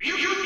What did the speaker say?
You, you